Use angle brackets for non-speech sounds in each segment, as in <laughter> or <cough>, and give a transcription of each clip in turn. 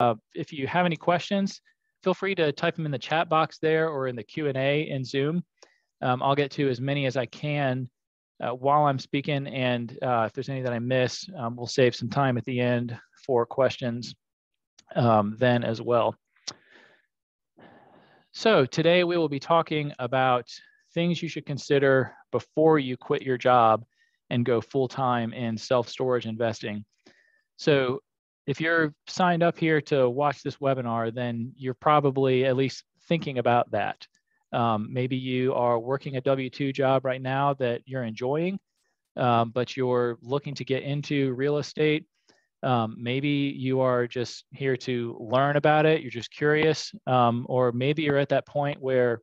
Uh, if you have any questions, feel free to type them in the chat box there or in the Q&A in Zoom. Um, I'll get to as many as I can uh, while I'm speaking. And uh, if there's any that I miss, um, we'll save some time at the end for questions um, then as well. So today we will be talking about things you should consider before you quit your job and go full-time in self-storage investing. So if you're signed up here to watch this webinar, then you're probably at least thinking about that. Um, maybe you are working a W-2 job right now that you're enjoying, um, but you're looking to get into real estate. Um, maybe you are just here to learn about it. You're just curious. Um, or maybe you're at that point where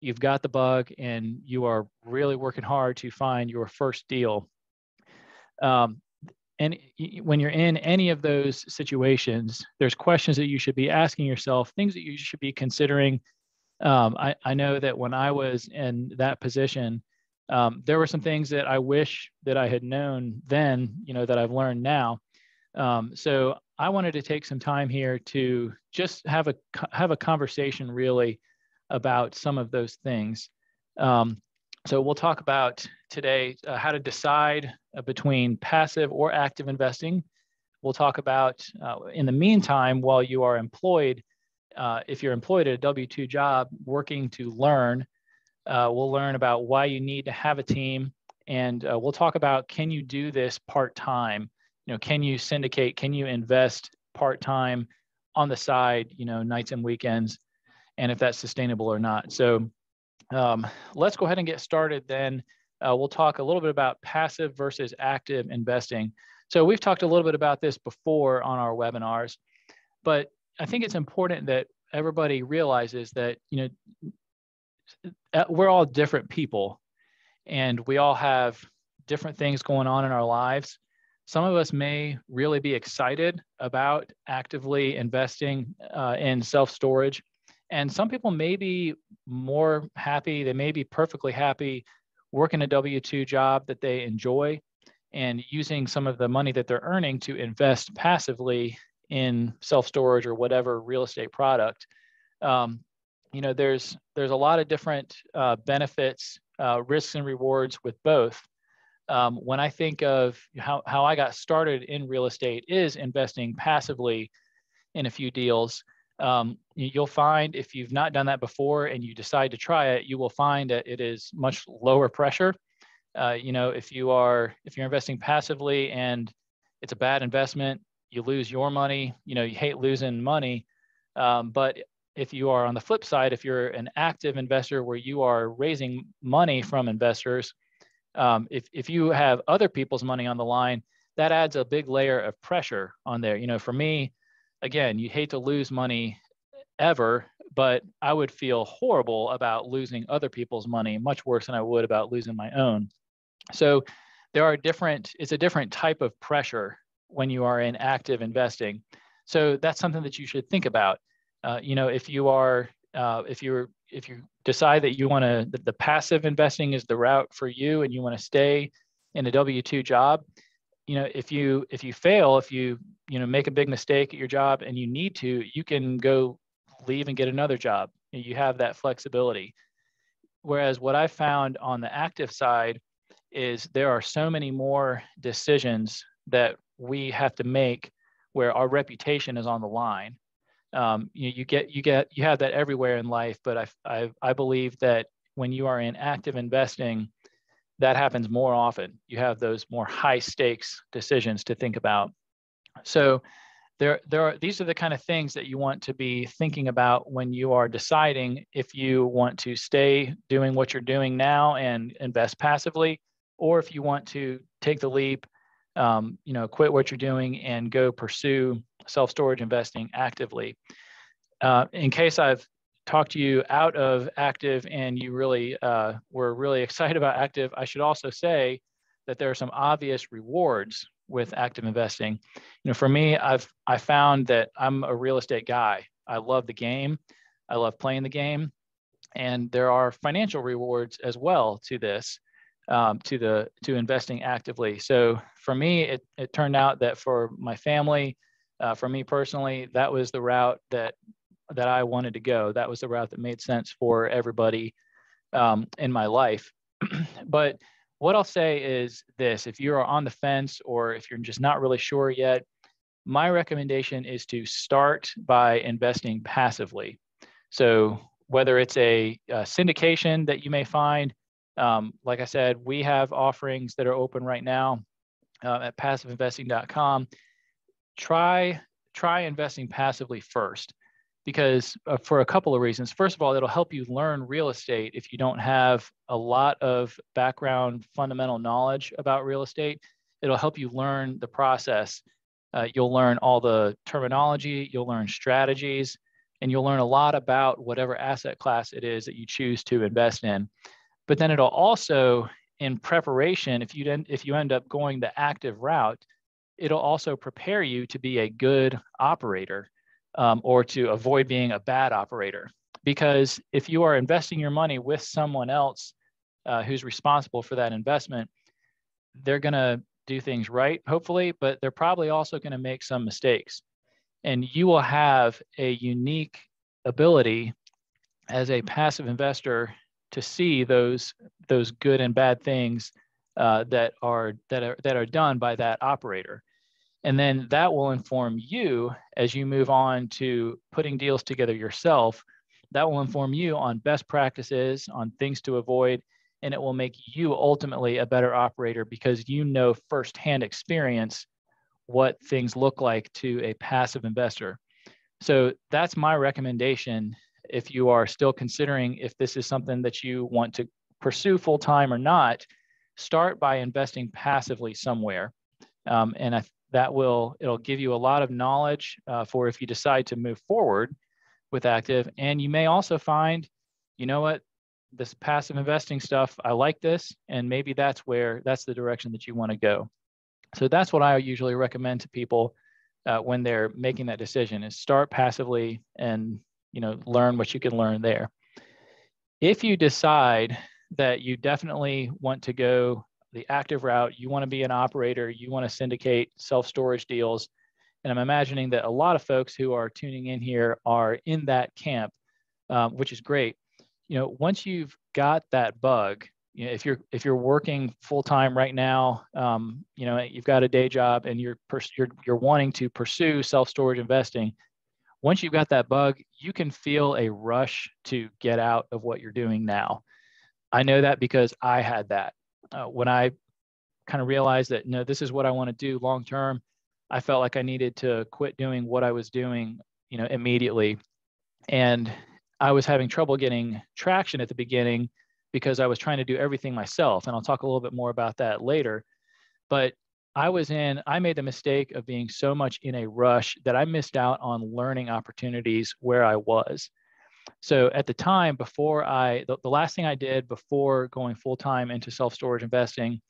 you've got the bug and you are really working hard to find your first deal. Um, and when you're in any of those situations, there's questions that you should be asking yourself, things that you should be considering um, I, I know that when I was in that position, um, there were some things that I wish that I had known then, you know, that I've learned now. Um, so I wanted to take some time here to just have a have a conversation really about some of those things. Um, so we'll talk about today uh, how to decide uh, between passive or active investing. We'll talk about uh, in the meantime while you are employed uh, if you're employed at a W 2 job working to learn, uh, we'll learn about why you need to have a team. And we'll talk about can you do this part time? You know, can you syndicate? Can you invest part time on the side, you know, nights and weekends? And if that's sustainable or not. So um, let's go ahead and get started then. Uh, we'll talk a little bit about passive versus active investing. So we've talked a little bit about this before on our webinars, but I think it's important that everybody realizes that you know uh, we're all different people, and we all have different things going on in our lives. Some of us may really be excited about actively investing uh, in self storage, and some people may be more happy. They may be perfectly happy working a W 2 job that they enjoy and using some of the money that they're earning to invest passively in self-storage or whatever real estate product um, you know there's there's a lot of different uh, benefits uh, risks and rewards with both. Um, when i think of how, how i got started in real estate is investing passively in a few deals um, you'll find if you've not done that before and you decide to try it you will find that it is much lower pressure uh, you know if you are if you're investing passively and it's a bad investment you lose your money. You know, you hate losing money. Um, but if you are on the flip side, if you're an active investor where you are raising money from investors, um, if, if you have other people's money on the line, that adds a big layer of pressure on there. You know, for me, again, you hate to lose money ever, but I would feel horrible about losing other people's money, much worse than I would about losing my own. So there are different, it's a different type of pressure when you are in active investing. So that's something that you should think about. Uh, you know, if you are, uh, if you're, if you decide that you want to, the, passive investing is the route for you, and you want to stay in a W two job, you know, if you if you fail, if you you know make a big mistake at your job and you need to, you can go leave and get another job. You have that flexibility. Whereas what I found on the active side is there are so many more decisions that we have to make where our reputation is on the line. Um, you, you, get you get you have that everywhere in life, but I, I I believe that when you are in active investing, that happens more often. You have those more high stakes decisions to think about. So there there are these are the kind of things that you want to be thinking about when you are deciding if you want to stay doing what you're doing now and invest passively or if you want to take the leap um, you know, quit what you're doing and go pursue self-storage investing actively. Uh, in case I've talked to you out of active and you really uh, were really <laughs> excited about active, I should also say that there are some obvious rewards with active investing. You know, for me, I've I found that I'm a real estate guy. I love the game. I love playing the game. And there are financial rewards as well to this um, to the to investing actively. So for me, it, it turned out that for my family, Uh, for me personally, that was the route that that I wanted to go. That was the route that made sense for everybody um, in my life. <clears throat> but what I'll say is this: if you are on the fence or if you're just not really sure yet, my recommendation is to start by investing passively. So whether it's a, a syndication that you may find, um, like I said, we have offerings that are open right now uh, at passiveinvesting.com. Try try investing passively first because uh, for a couple of reasons. First of all, it'll help you learn real estate if you don't have a lot of background fundamental knowledge about real estate. It'll help you learn the process. Uh, you'll learn all the terminology, you'll learn strategies, and you'll learn a lot about whatever asset class it is that you choose to invest in. But then it'll also, in preparation, if you if you end up going the active route, it'll also prepare you to be a good operator um, or to avoid being a bad operator. Because if you are investing your money with someone else uh, who's responsible for that investment, they're going to do things right, hopefully, but they're probably also going to make some mistakes. And you will have a unique ability as a passive investor to see those those good and bad things uh, that are that are that are done by that operator and then that will inform you as you move on to putting deals together yourself. That will inform you on best practices on things to avoid and it will make you ultimately a better operator because you know firsthand experience what things look like to a passive investor. So that's my recommendation if you are still considering if this is something that you want to pursue full time or not, start by investing passively somewhere. Um, and I, that will, it'll give you a lot of knowledge uh, for if you decide to move forward with active. And you may also find, you know what, this passive investing stuff, I like this. And maybe that's where, that's the direction that you want to go. So that's what I usually recommend to people uh, when they're making that decision is start passively and you know, learn what you can learn there. If you decide that you definitely want to go the active route, you want to be an operator, you want to syndicate self-storage deals, and I'm imagining that a lot of folks who are tuning in here are in that camp, um, which is great. You know, once you've got that bug, you know, if you're if you're working full time right now, um, you know, you've got a day job and you're you're you're wanting to pursue self storage investing, once you've got that bug, you can feel a rush to get out of what you're doing now. I know that because I had that. Uh, when I kind of realized that, no, this is what I want to do long term, I felt like I needed to quit doing what I was doing, you know, immediately. And I was having trouble getting traction at the beginning because I was trying to do everything myself. And I'll talk a little bit more about that later. But I was in, I made the mistake of being so much in a rush that I missed out on learning opportunities where I was. So at the time, before I, the, the last thing I did before going full time into self storage investing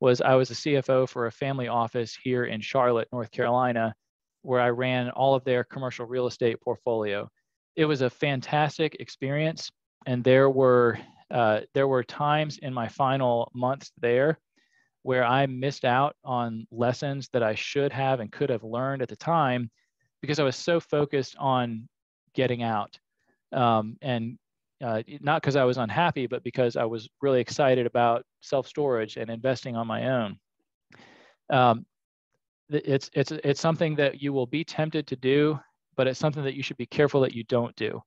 was I was a CFO for a family office here in Charlotte, North Carolina, where I ran all of their commercial real estate portfolio. It was a fantastic experience. And there were, uh, there were times in my final months there where I missed out on lessons that I should have and could have learned at the time because I was so focused on getting out. Um, and uh, not because I was unhappy, but because I was really excited about self storage and investing on my own. Um, it's, it's, it's something that you will be tempted to do, but it's something that you should be careful that you don't do.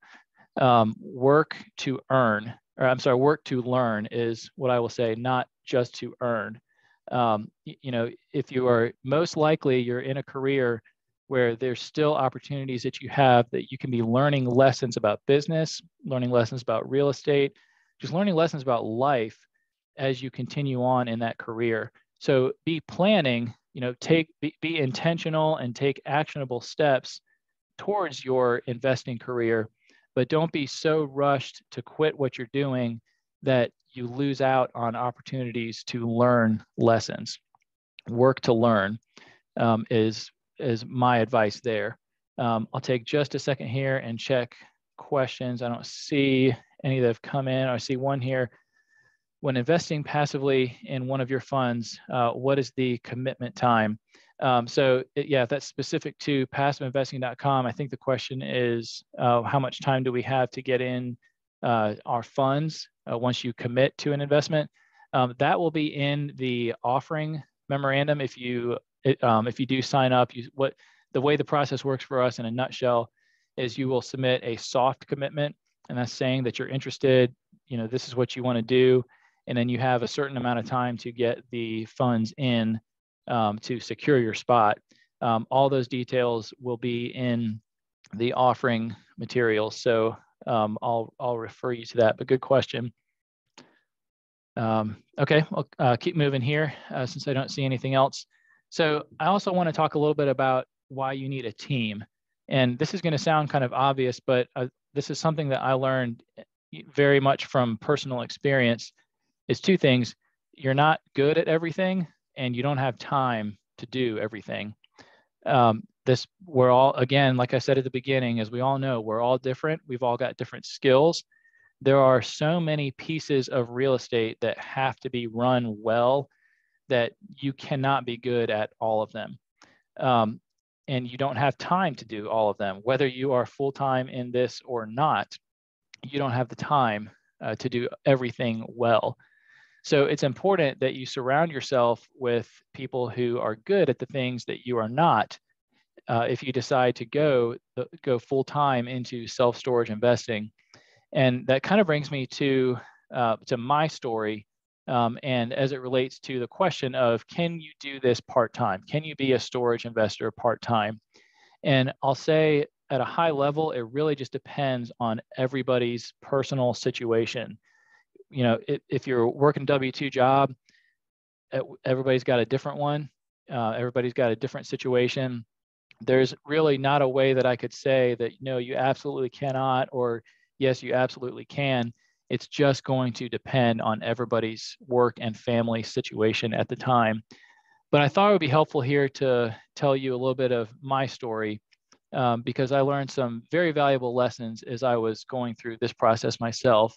Um, work to earn, or I'm sorry, work to learn is what I will say, not just to earn um, you know, if you are most likely you're in a career where there's still opportunities that you have that you can be learning lessons about business, learning lessons about real estate, just learning lessons about life as you continue on in that career. So be planning, you know, take be, be intentional and take actionable steps towards your investing career, but don't be so rushed to quit what you're doing that you lose out on opportunities to learn lessons. Work to learn um, is, is my advice there. Um, I'll take just a second here and check questions. I don't see any that have come in. I see one here. When investing passively in one of your funds, uh, what is the commitment time? Um, so it, yeah, that's specific to passiveinvesting.com, I think the question is uh, how much time do we have to get in uh, our funds uh, once you commit to an investment? Um, that will be in the offering memorandum if you it, um, if you do sign up. You, what the way the process works for us in a nutshell is you will submit a soft commitment, and that's saying that you're interested. You know, this is what you want to do, and then you have a certain amount of time to get the funds in um, to secure your spot. Um, all those details will be in the offering materials. So um, I'll, I'll refer you to that, but good question. Um, okay, I'll uh, keep moving here uh, since I don't see anything else. So I also want to talk a little bit about why you need a team. And this is going to sound kind of obvious, but uh, this is something that I learned very much from personal experience is two things. You're not good at everything and you don't have time to do everything. Um, this we're all again, like I said at the beginning, as we all know, we're all different. We've all got different skills. There are so many pieces of real estate that have to be run well that you cannot be good at all of them. Um, and you don't have time to do all of them. Whether you are full time in this or not, you don't have the time uh, to do everything well. So it's important that you surround yourself with people who are good at the things that you are not. Uh, if you decide to go uh, go full time into self storage investing, and that kind of brings me to uh, to my story, um, and as it relates to the question of can you do this part time? Can you be a storage investor part time? And I'll say at a high level, it really just depends on everybody's personal situation you know, if, if you're working W-2 job, everybody's got a different one. Uh, everybody's got a different situation. There's really not a way that I could say that, no, you absolutely cannot, or yes, you absolutely can. It's just going to depend on everybody's work and family situation at the time. But I thought it would be helpful here to tell you a little bit of my story um, because I learned some very valuable lessons as I was going through this process myself.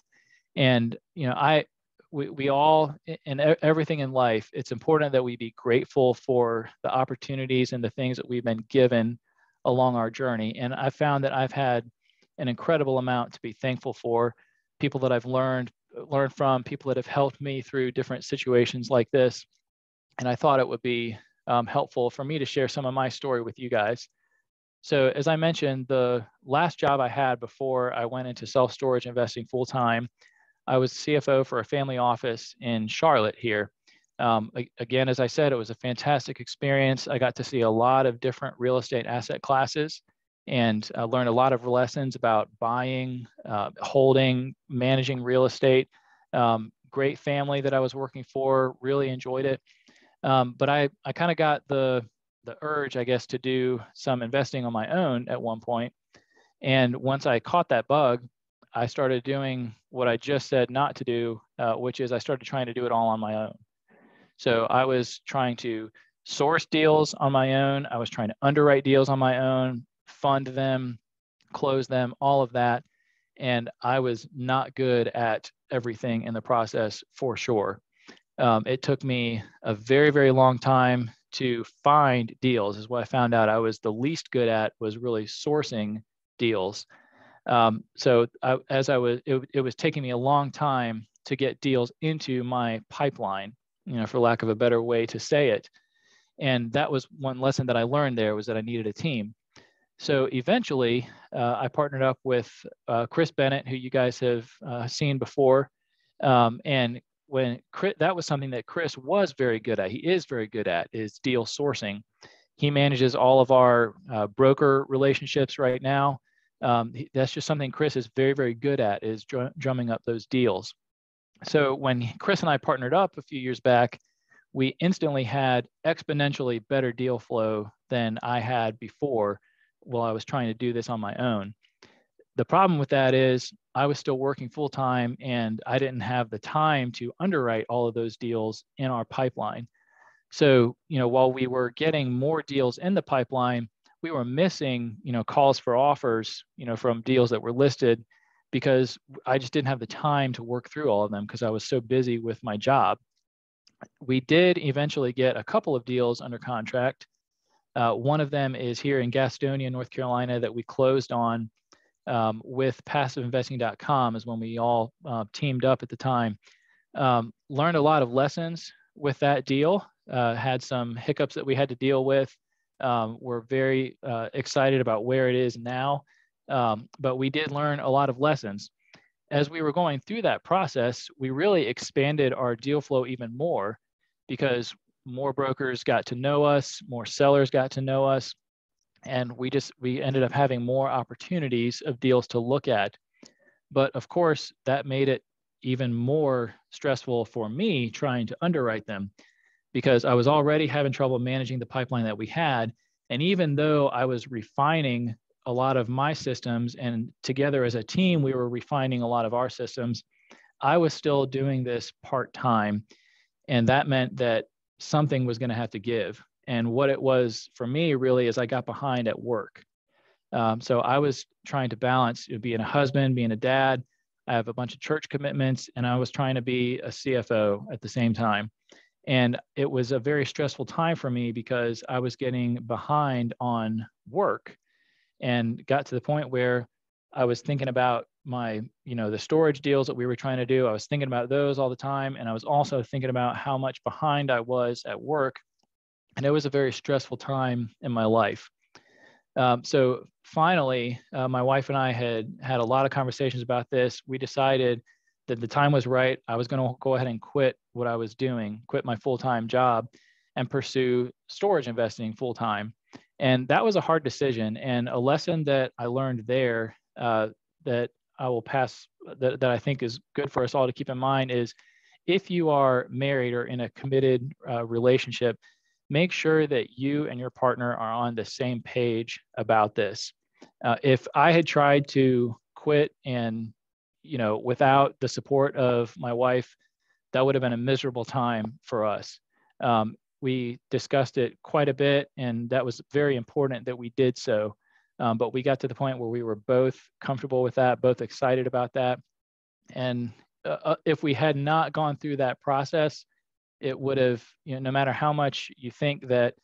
And you know i we, we all in everything in life it's important that we be grateful for the opportunities and the things that we've been given along our journey. And i found that i've had an incredible amount to be thankful for people that i've learned learned from people that have helped me through different situations like this and i thought it would be um, helpful for me to share some of my story with you guys so as i mentioned the last job i had before i went into self-storage investing full-time I was CFO for a family office in Charlotte here. Um, again, as I said, it was a fantastic experience. I got to see a lot of different real estate asset classes and uh, learned a lot of lessons about buying, uh, holding, managing real estate. Um, great family that I was working for, really enjoyed it. Um, but I, I kind of got the, the urge, I guess, to do some investing on my own at one point. And once I caught that bug, I started doing what I just said not to do, uh, which is I started trying to do it all on my own. So I was trying to source deals on my own. I was trying to underwrite deals on my own, fund them, close them, all of that. And I was not good at everything in the process for sure. Um, it took me a very, very long time to find deals is what I found out I was the least good at was really sourcing deals. Um, so I, as I was, it, it was taking me a long time to get deals into my pipeline, you know, for lack of a better way to say it. And that was one lesson that I learned there was that I needed a team. So eventually, uh, I partnered up with uh, Kris Bennett, who you guys have uh, seen before. Um, and when Kris, that was something that Kris was very good at, he is very good at, is deal sourcing. He manages all of our uh, broker relationships right now um, that's just something Kris is very, very good at is dr- drumming up those deals. So when Kris and I partnered up a few years back, we instantly had exponentially better deal flow than I had before while I was trying to do this on my own. The problem with that is I was still working full time and I didn't have the time to underwrite all of those deals in our pipeline. So, you know, while we were getting more deals in the pipeline, we were missing, you know, calls for offers, you know, from deals that were listed because I just didn't have the time to work through all of them because I was so busy with my job. We did eventually get a couple of deals under contract Uh, one of them is here in Gastonia, North Carolina, that we closed on um, with passiveinvesting.com, is when we all uh, teamed up at the time. Um, learned a lot of lessons with that deal, uh, had some hiccups that we had to deal with. Um, we're very uh, excited about where it is now, um, but we did learn a lot of lessons. As we were going through that process, we really expanded our deal flow even more because more brokers got to know us, more sellers got to know us, and we just we ended up having more opportunities of deals to look at. But of course, that made it even more stressful for me trying to underwrite them because I was already having trouble managing the pipeline that we had. And even though I was refining a lot of my systems and together as a team, we were refining a lot of our systems, I was still doing this part time. And that meant that something was going to have to give. And what it was for me really is I got behind at work. Um, so I was trying to balance being a husband, being a dad. I have a bunch of church commitments, and I was trying to be a CFO at the same time. And it was a very stressful time for me because I was getting behind on work and got to the point where I was thinking about my, you know, the storage deals that we were trying to do. I was thinking about those all the time. And I was also thinking about how much behind I was at work. And it was a very stressful time in my life. Um, so finally, uh, my wife and I had had a lot of conversations about this. We decided that the time was right. I was going to go ahead and quit what I was doing, quit my full time job, and pursue storage investing full time. And that was a hard decision. And a lesson that I learned there uh, that I will pass, that, that I think is good for us all to keep in mind is if you are married or in a committed uh, relationship, make sure that you and your partner are on the same page about this. Uh, if I had tried to quit and you know, without the support of my wife, that would have been a miserable time for us. Um, we discussed it quite a bit, and that was very important that we did so. Um, but we got to the point where we were both comfortable with that, both excited about that. And uh, uh if we had not gone through that process, it would have, you know, no matter how much you think that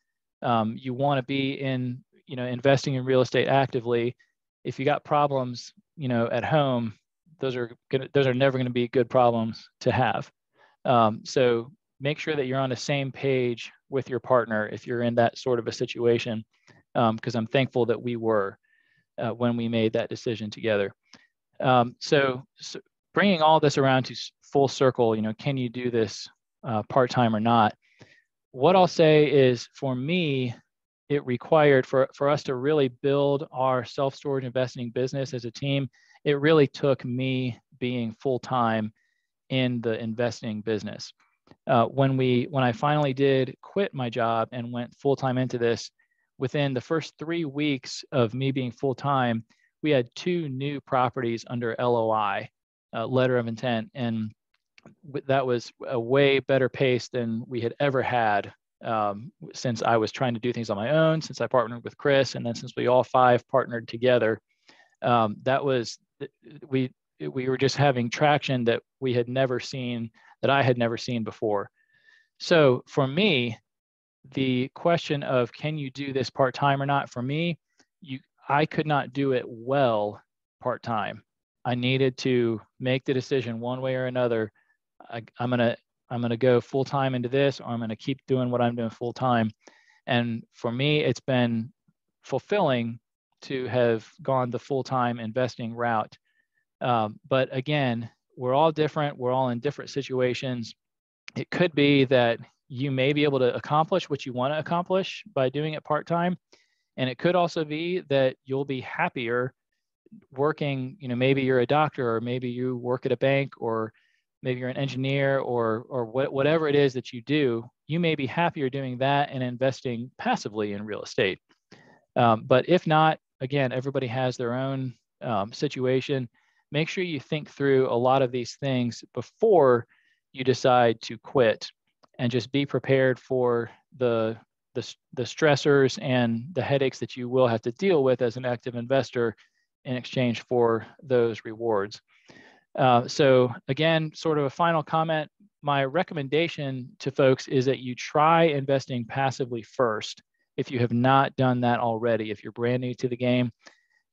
um, you want to be in, you know, investing in real estate actively, if you got problems, you know, at home, those are gonna, those are never going to be good problems to have. Um, so make sure that you're on the same page with your partner if you're in that sort of a situation, because um, I'm thankful that we were uh, when we made that decision together. Um, so, so, bringing all this around to full circle, you know, can you do this uh, part time or not? What I'll say is, for me, it required for for us to really build our self storage investing business as a team it really took me being full time in the investing business. Uh, when we when I finally did quit my job and went full time into this, within the first three weeks of me being full time, we had two new properties under LOI, uh, letter of intent, and that was a way better pace than we had ever had um, since I was trying to do things on my own, since I partnered with Kris, and then since we all five partnered together. Um, that was we we were just having traction that we had never seen that I had never seen before. So for me, the question of can you do this part time or not for me, you I could not do it well part time. I needed to make the decision one way or another. I, I'm gonna I'm gonna go full time into this, or I'm gonna keep doing what I'm doing full time. And for me, it's been fulfilling to have gone the full-time investing route. Um, but again, we're all different. We're all in different situations. It could be that you may be able to accomplish what you want to accomplish by doing it part-time. And it could also be that you'll be happier working, you know, maybe you're a doctor or maybe you work at a bank or maybe you're an engineer or or what, whatever it is that you do, you may be happier doing that and investing passively in real estate. Um, but if not, again, everybody has their own um, situation. Make sure you think through a lot of these things before you decide to quit and just be prepared for the, the, the stressors and the headaches that you will have to deal with as an active investor in exchange for those rewards. Uh, so again, sort of a final comment, my recommendation to folks is that you try investing passively first if you have not done that already. If you're brand new to the game,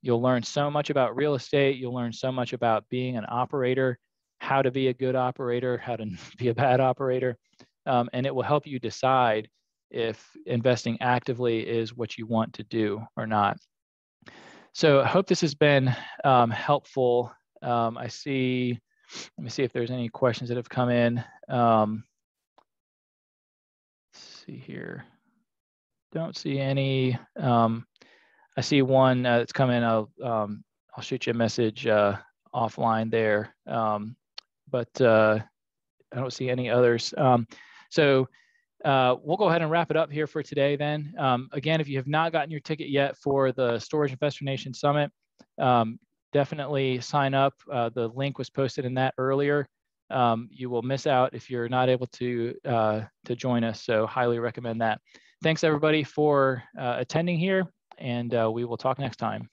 you'll learn so much about real estate. You'll learn so much about being an operator, how to be a good operator, how to <laughs> be a bad operator. Um, and it will help you decide if investing actively is what you want to do or not. So I hope this has been um, helpful. Um, I see, let me see if there's any questions that have come in. Um, see here. Don't see any. Um, I see one uh, that's coming. I'll um, I'll shoot you a message uh, offline there. Um, but uh, I don't see any others. So uh, we'll go ahead and wrap it up here for today. Then um, again, if you have not gotten your ticket yet for the Storage Investor Nation Summit, um, definitely sign up. Uh, the link was posted in that earlier um, you will miss out if you're not able to uh, to join us. So highly recommend that. Thanks everybody for uh, attending here, and uh, we will talk next time.